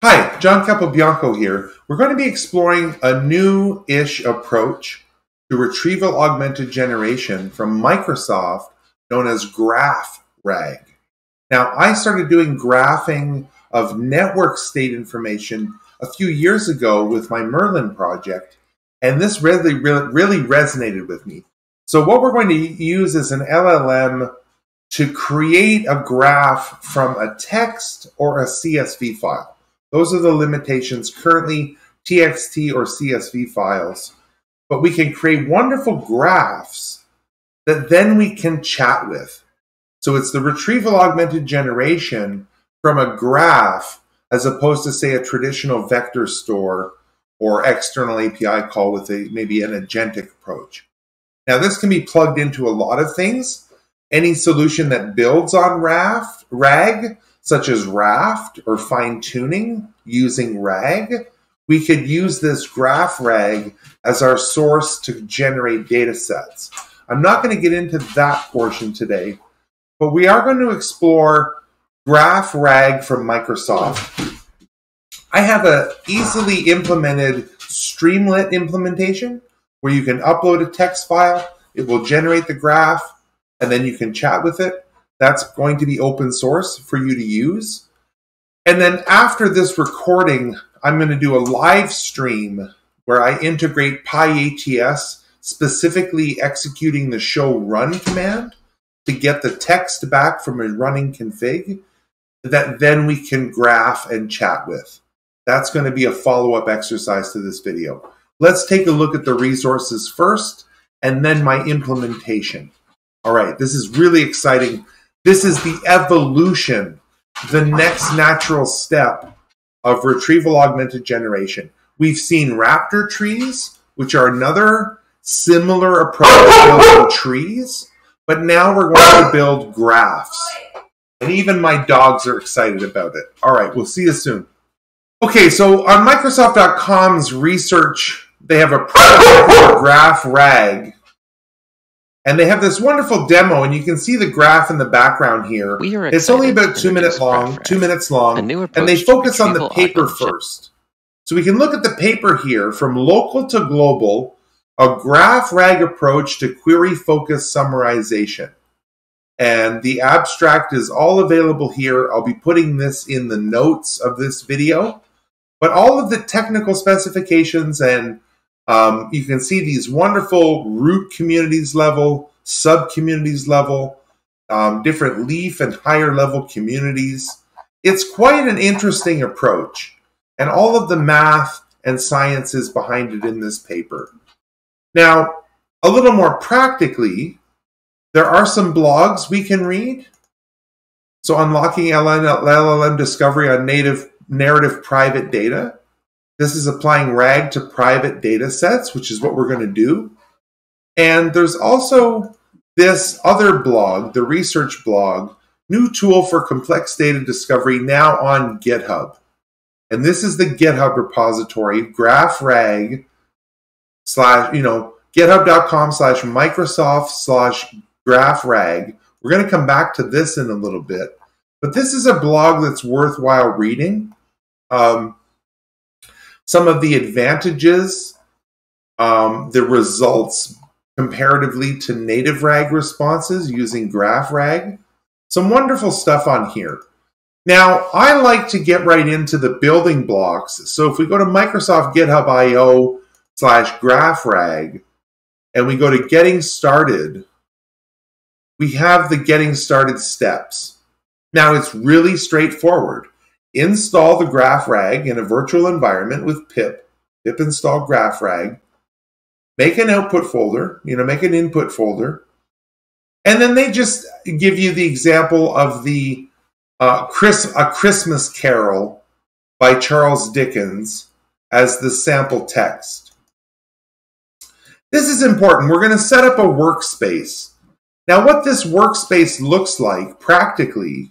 Hi, John Capobianco here. We're going to be exploring a new-ish approach to retrieval augmented generation from Microsoft known as Graph GraphRag. Now, I started doing graphing of network state information a few years ago with my Merlin project, and this really, really, really resonated with me. So what we're going to use is an LLM to create a graph from a text or a CSV file. Those are the limitations currently TXT or CSV files. But we can create wonderful graphs that then we can chat with. So it's the retrieval augmented generation from a graph as opposed to say a traditional vector store or external API call with a maybe an agentic approach. Now this can be plugged into a lot of things. Any solution that builds on Raft, RAG such as Raft or fine tuning using RAG, we could use this graph RAG as our source to generate data sets. I'm not going to get into that portion today, but we are going to explore graph RAG from Microsoft. I have a easily implemented Streamlit implementation where you can upload a text file, it will generate the graph, and then you can chat with it. That's going to be open source for you to use. And then after this recording, I'm going to do a live stream where I integrate PyATS, specifically executing the show run command to get the text back from a running config that then we can graph and chat with. That's going to be a follow-up exercise to this video. Let's take a look at the resources first and then my implementation. All right, this is really exciting. This is the evolution, the next natural step of retrieval augmented generation. We've seen raptor trees, which are another similar approach to building trees, but now we're going to build graphs. And even my dogs are excited about it. All right, we'll see you soon. Okay, so on Microsoft.com's research, they have a project called Graph Rag, and they have this wonderful demo, and you can see the graph in the background here. it's only about two minutes long, two minutes long, and they focus on the paper first. So we can look at the paper here from local to global, a graph rag approach to query focus summarization. And the abstract is all available here. I'll be putting this in the notes of this video. But all of the technical specifications and um, you can see these wonderful root communities level, sub communities level, um, different leaf and higher level communities. It's quite an interesting approach, and all of the math and sciences behind it in this paper. Now, a little more practically, there are some blogs we can read. So, unlocking LLM discovery on native narrative private data. This is applying RAG to private data sets, which is what we're going to do. And there's also this other blog, the research blog, new tool for complex data discovery now on GitHub. And this is the GitHub repository, GraphRag slash, you know, github.com slash Microsoft slash GraphRag. We're going to come back to this in a little bit. But this is a blog that's worthwhile reading. Um, some of the advantages, um, the results comparatively to native RAG responses using GraphRag. Some wonderful stuff on here. Now, I like to get right into the building blocks. So if we go to Microsoft GitHub IO slash GraphRag and we go to Getting Started, we have the Getting Started steps. Now, it's really straightforward. Install the GraphRag in a virtual environment with pip, pip install GraphRag. Make an output folder, you know, make an input folder. And then they just give you the example of the uh, Chris, A Christmas Carol by Charles Dickens as the sample text. This is important. We're going to set up a workspace. Now, what this workspace looks like practically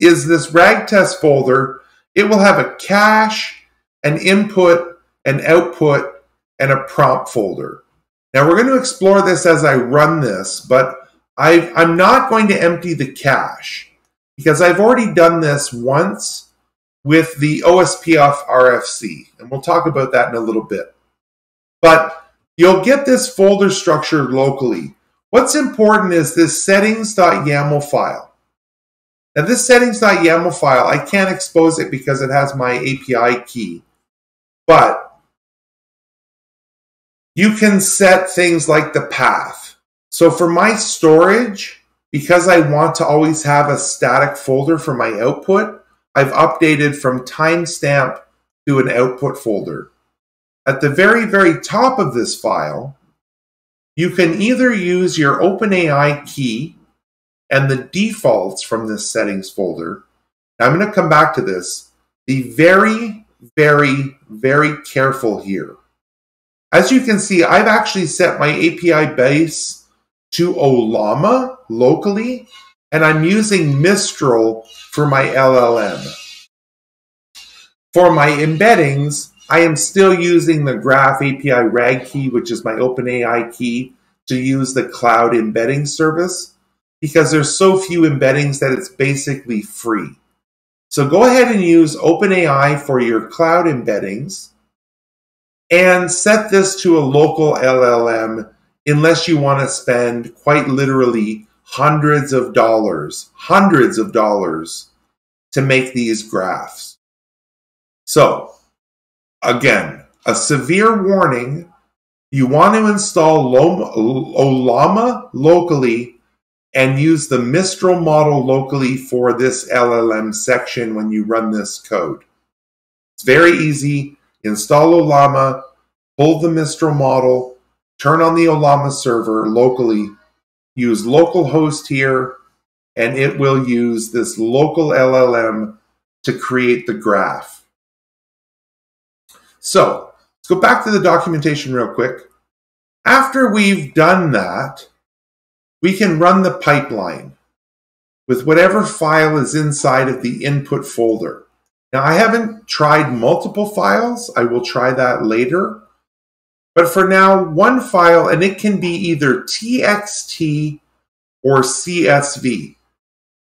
is this rag test folder. It will have a cache, an input, an output, and a prompt folder. Now we're going to explore this as I run this, but i am not going to empty the cache because I've already done this once with the OSPF RFC, and we'll talk about that in a little bit. But you'll get this folder structured locally. What's important is this settings.yaml file. Now this settings.yaml file, I can't expose it because it has my API key, but you can set things like the path. So for my storage, because I want to always have a static folder for my output, I've updated from timestamp to an output folder. At the very, very top of this file, you can either use your OpenAI key and the defaults from this settings folder. Now I'm going to come back to this. Be very, very, very careful here. As you can see, I've actually set my API base to Ollama locally, and I'm using Mistral for my LLM. For my embeddings, I am still using the Graph API RAG key, which is my OpenAI key, to use the cloud embedding service because there's so few embeddings that it's basically free. So go ahead and use OpenAI for your cloud embeddings and set this to a local LLM unless you want to spend quite literally hundreds of dollars, hundreds of dollars to make these graphs. So, again, a severe warning. You want to install Ollama locally and use the Mistral model locally for this LLM section when you run this code. It's very easy. Install Ollama, pull the Mistral model, turn on the Ollama server locally, use localhost here, and it will use this local LLM to create the graph. So let's go back to the documentation real quick. After we've done that, we can run the pipeline with whatever file is inside of the input folder. Now, I haven't tried multiple files. I will try that later. But for now, one file, and it can be either TXT or CSV.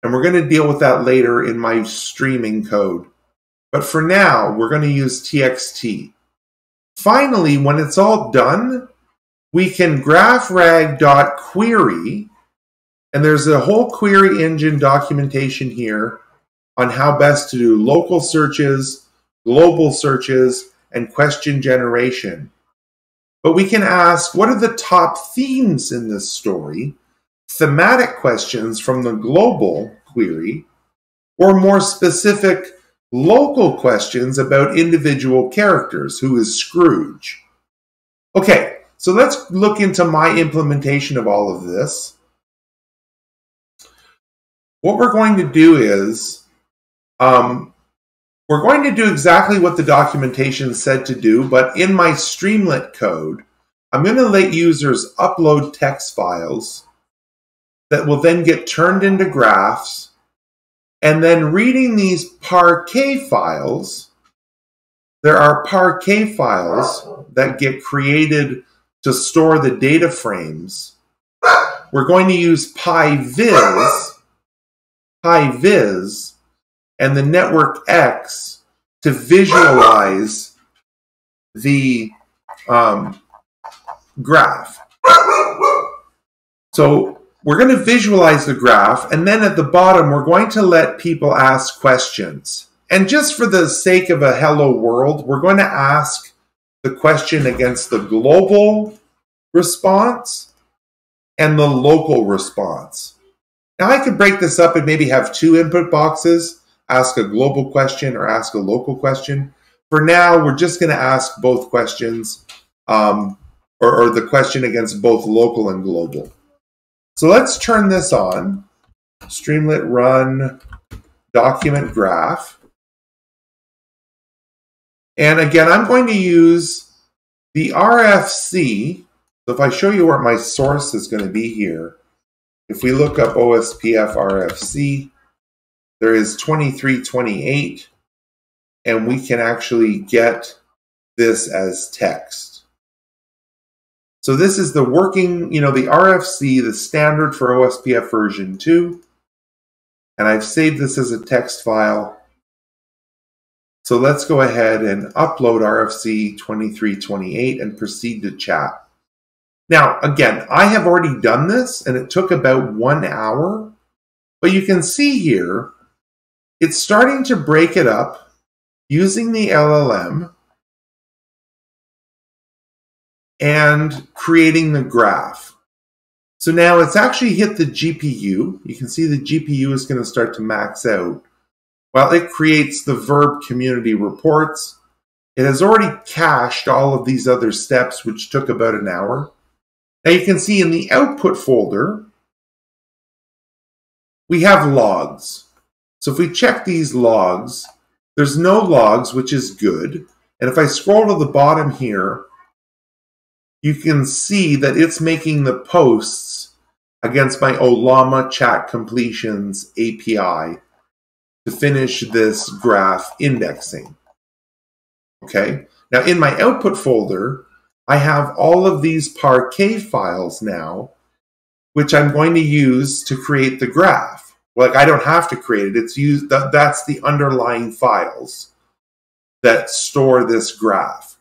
And we're going to deal with that later in my streaming code. But for now, we're going to use TXT. Finally, when it's all done, we can graphrag.query, and there's a whole query engine documentation here on how best to do local searches, global searches, and question generation. But we can ask, what are the top themes in this story? Thematic questions from the global query, or more specific local questions about individual characters. Who is Scrooge? Okay, so let's look into my implementation of all of this. What we're going to do is um, we're going to do exactly what the documentation said to do, but in my Streamlit code, I'm going to let users upload text files that will then get turned into graphs and then reading these Parquet files, there are Parquet files that get created to store the data frames. We're going to use PyVis, PyVis, and the NetworkX to visualize the um, graph. So we're going to visualize the graph, and then at the bottom, we're going to let people ask questions. And just for the sake of a hello world, we're going to ask the question against the global response and the local response. Now, I could break this up and maybe have two input boxes, ask a global question or ask a local question. For now, we're just going to ask both questions, um, or, or the question against both local and global. So let's turn this on. Streamlit run document graph. And again, I'm going to use the RFC. So if I show you where my source is going to be here, if we look up OSPF RFC, there is 2328, and we can actually get this as text. So this is the working, you know, the RFC, the standard for OSPF version 2. And I've saved this as a text file. So let's go ahead and upload RFC 2328 and proceed to chat. Now, again, I have already done this and it took about one hour, but you can see here, it's starting to break it up using the LLM and creating the graph. So now it's actually hit the GPU. You can see the GPU is going to start to max out. Well, it creates the verb community reports. It has already cached all of these other steps, which took about an hour. Now you can see in the output folder, we have logs. So if we check these logs, there's no logs, which is good. And if I scroll to the bottom here, you can see that it's making the posts against my Ollama chat completions API to finish this graph indexing. Okay, now in my output folder, I have all of these Parquet files now, which I'm going to use to create the graph. Like I don't have to create it, it's used, that, that's the underlying files that store this graph,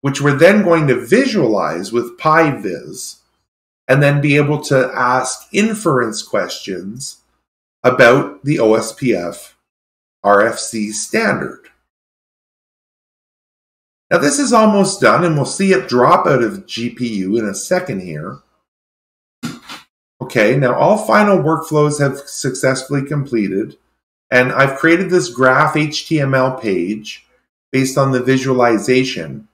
which we're then going to visualize with PyVis and then be able to ask inference questions about the OSPF RFC standard. Now this is almost done and we'll see it drop out of GPU in a second here. Okay, now all final workflows have successfully completed and I've created this graph HTML page based on the visualization.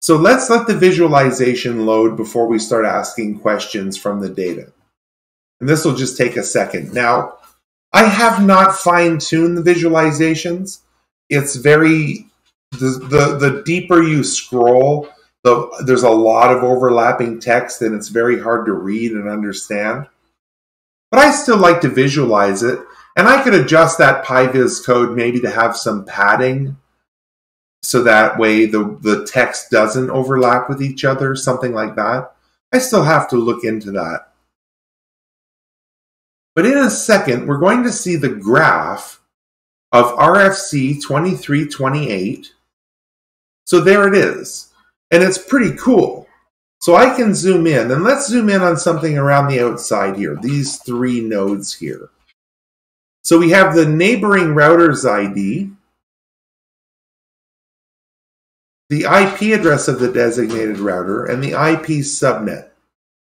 So let's let the visualization load before we start asking questions from the data. And this will just take a second. Now, I have not fine tuned the visualizations. It's very, the, the, the deeper you scroll, the, there's a lot of overlapping text and it's very hard to read and understand. But I still like to visualize it. And I could adjust that PyVis code maybe to have some padding so that way the, the text doesn't overlap with each other, something like that. I still have to look into that. But in a second, we're going to see the graph of RFC 2328. So there it is. And it's pretty cool. So I can zoom in, and let's zoom in on something around the outside here, these three nodes here. So we have the neighboring router's ID, the IP address of the designated router, and the IP subnet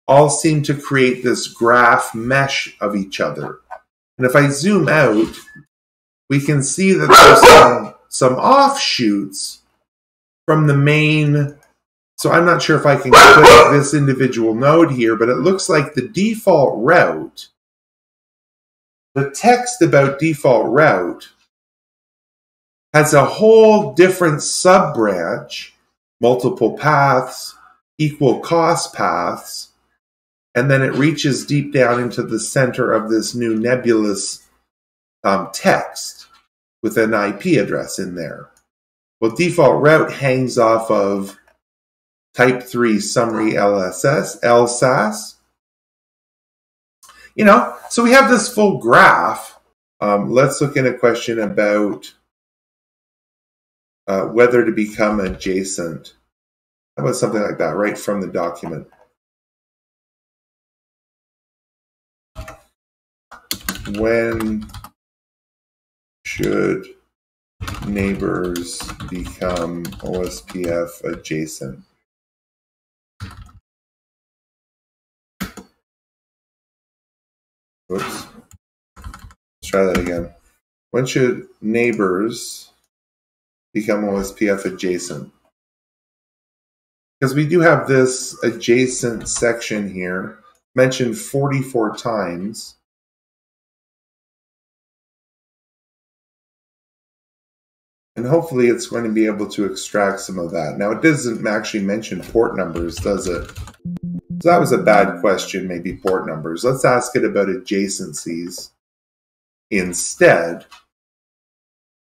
all seem to create this graph mesh of each other. And if I zoom out, we can see that there's some, some offshoots from the main. So I'm not sure if I can click this individual node here, but it looks like the default route, the text about default route has a whole different sub branch, multiple paths, equal cost paths, and then it reaches deep down into the center of this new nebulous um, text with an IP address in there. Well, default route hangs off of type 3 summary LSS, LSAs. You know, so we have this full graph. Um, let's look at a question about uh, whether to become adjacent. How about something like that, right from the document? when should neighbors become OSPF adjacent? Oops. Let's try that again. When should neighbors become OSPF adjacent? Because we do have this adjacent section here mentioned 44 times. And hopefully it's going to be able to extract some of that. Now it doesn't actually mention port numbers, does it? So that was a bad question, maybe port numbers. Let's ask it about adjacencies instead.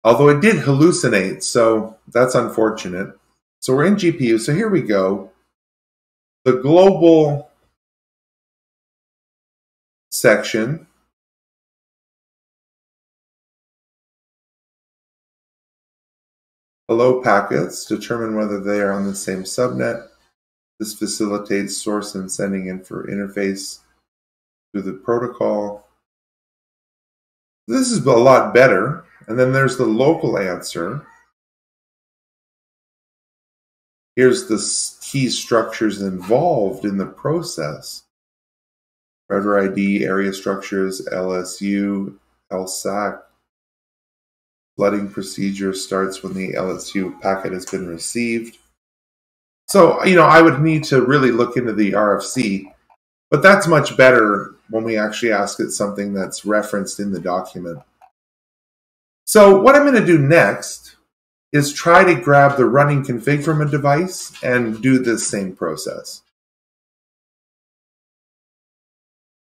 Although it did hallucinate, so that's unfortunate. So we're in GPU, so here we go. The global section Hello packets, determine whether they are on the same subnet. This facilitates source and sending in for interface through the protocol. This is a lot better. And then there's the local answer. Here's the key structures involved in the process. Router ID, area structures, LSU, LSAck, Flooding procedure starts when the LSU packet has been received. So, you know, I would need to really look into the RFC, but that's much better when we actually ask it something that's referenced in the document. So what I'm going to do next is try to grab the running config from a device and do this same process.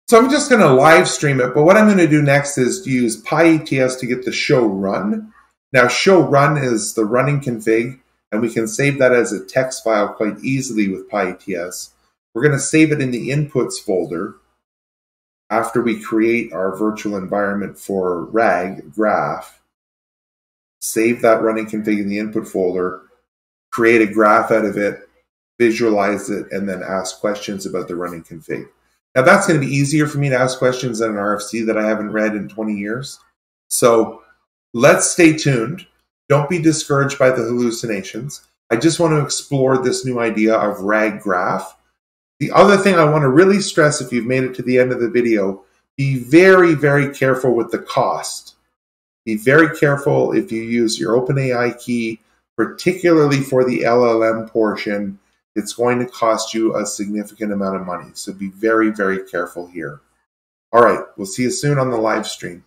So I'm just going to live stream it, but what I'm going to do next is use PyATS to get the show run. Now show run is the running config, and we can save that as a text file quite easily with PyATS. We're going to save it in the inputs folder after we create our virtual environment for RAG graph. Save that running config in the input folder, create a graph out of it, visualize it, and then ask questions about the running config. Now that's going to be easier for me to ask questions than an RFC that I haven't read in 20 years. So let's stay tuned. Don't be discouraged by the hallucinations. I just want to explore this new idea of RAG graph. The other thing I want to really stress if you've made it to the end of the video, be very, very careful with the cost. Be very careful if you use your OpenAI key, particularly for the LLM portion it's going to cost you a significant amount of money. So be very, very careful here. All right, we'll see you soon on the live stream.